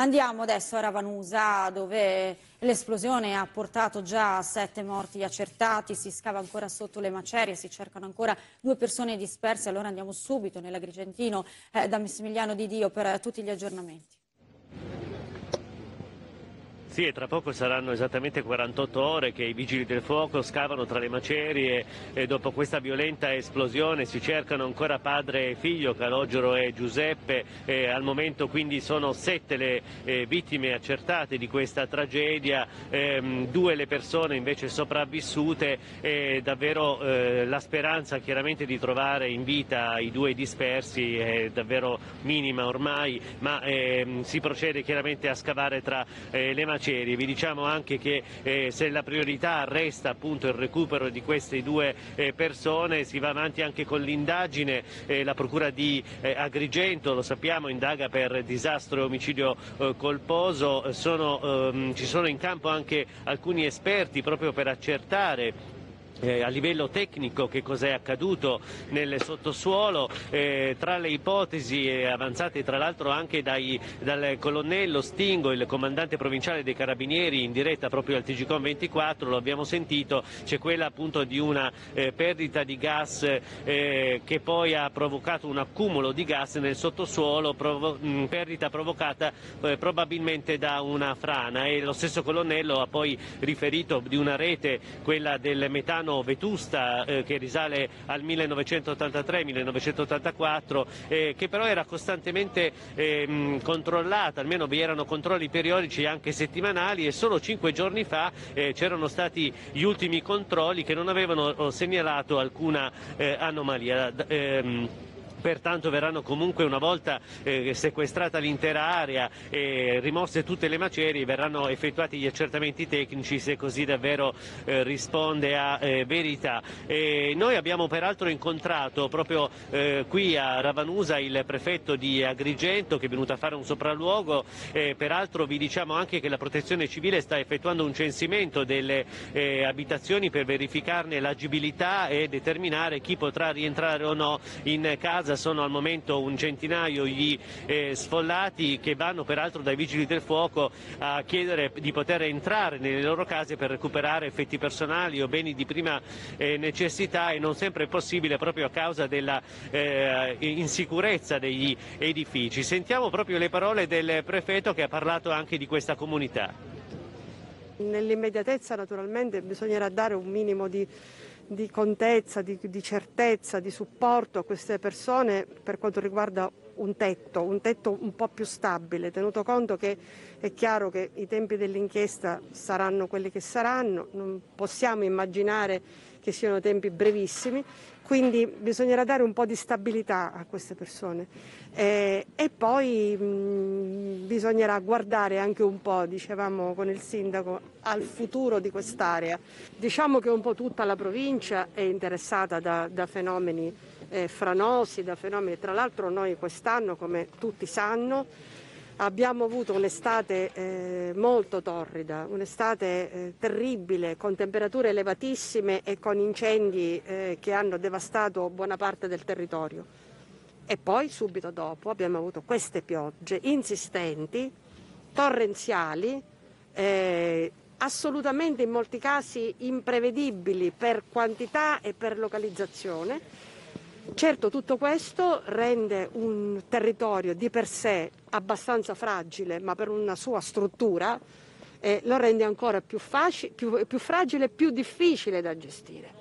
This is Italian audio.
Andiamo adesso a Ravanusa dove l'esplosione ha portato già a sette morti accertati, si scava ancora sotto le macerie, si cercano ancora due persone disperse. Allora andiamo subito nell'Agrigentino eh, da Massimiliano Di Dio per eh, tutti gli aggiornamenti. Sì, e tra poco saranno esattamente 48 ore che i vigili del fuoco scavano tra le macerie e dopo questa violenta esplosione si cercano ancora padre e figlio, Calogero e Giuseppe. E al momento quindi sono sette le eh, vittime accertate di questa tragedia, ehm, due le persone invece sopravvissute e davvero eh, la speranza chiaramente di trovare in vita i due dispersi è davvero minima ormai, ma ehm, si procede chiaramente a scavare tra eh, le macerie macerie. Vi diciamo anche che eh, se la priorità resta appunto il recupero di queste due eh, persone si va avanti anche con l'indagine, eh, la procura di eh, Agrigento lo sappiamo indaga per disastro e omicidio eh, colposo, sono, ehm, ci sono in campo anche alcuni esperti proprio per accertare eh, a livello tecnico che cos'è accaduto nel sottosuolo, eh, tra le ipotesi avanzate tra l'altro anche dai, dal colonnello Stingo, il comandante provinciale dei carabinieri in diretta proprio al TGCOM 24, lo abbiamo sentito, c'è quella appunto di una eh, perdita di gas eh, che poi ha provocato un accumulo di gas nel sottosuolo, provo mh, perdita provocata eh, probabilmente da una frana e lo stesso colonnello ha poi riferito di una rete, quella del metano piano vetusta eh, che risale al 1983-1984 eh, che però era costantemente eh, controllata, almeno vi erano controlli periodici anche settimanali e solo cinque giorni fa eh, c'erano stati gli ultimi controlli che non avevano oh, segnalato alcuna eh, anomalia. Ehm, pertanto verranno comunque una volta eh, sequestrata l'intera area e rimosse tutte le macerie verranno effettuati gli accertamenti tecnici se così davvero eh, risponde a eh, verità. E noi abbiamo peraltro incontrato proprio eh, qui a Ravanusa il prefetto di Agrigento che è venuto a fare un sopralluogo, peraltro vi diciamo anche che la protezione civile sta effettuando un censimento delle eh, abitazioni per verificarne l'agibilità e determinare chi potrà rientrare o no in casa casa sono al momento un centinaio gli eh, sfollati che vanno peraltro dai vigili del fuoco a chiedere di poter entrare nelle loro case per recuperare effetti personali o beni di prima eh, necessità e non sempre è possibile proprio a causa della eh, insicurezza degli edifici. Sentiamo proprio le parole del prefetto che ha parlato anche di questa comunità. Nell'immediatezza naturalmente bisognerà dare un minimo di di contezza, di, di, certezza, di supporto a queste persone per quanto riguarda un tetto, un tetto un po' più stabile, tenuto conto che è chiaro che i tempi dell'inchiesta saranno quelli che saranno, non possiamo immaginare che siano tempi brevissimi, quindi bisognerà dare un po' di stabilità a queste persone eh, e poi mh, bisognerà guardare anche un po', dicevamo con il sindaco, al futuro di quest'area. Diciamo che un po' tutta la provincia è interessata da, da fenomeni eh, franosi, da fenomeni, tra l'altro noi quest'anno, come tutti sanno, Abbiamo avuto un'estate eh, molto torrida, un'estate eh, terribile, con temperature elevatissime e con incendi eh, che hanno devastato buona parte del territorio. E poi subito dopo abbiamo avuto queste piogge insistenti, torrenziali, eh, assolutamente in molti casi imprevedibili per quantità e per localizzazione Certo tutto questo rende un territorio di per sé abbastanza fragile, ma per una sua struttura eh, lo rende ancora più, facile, più, più fragile e più difficile da gestire.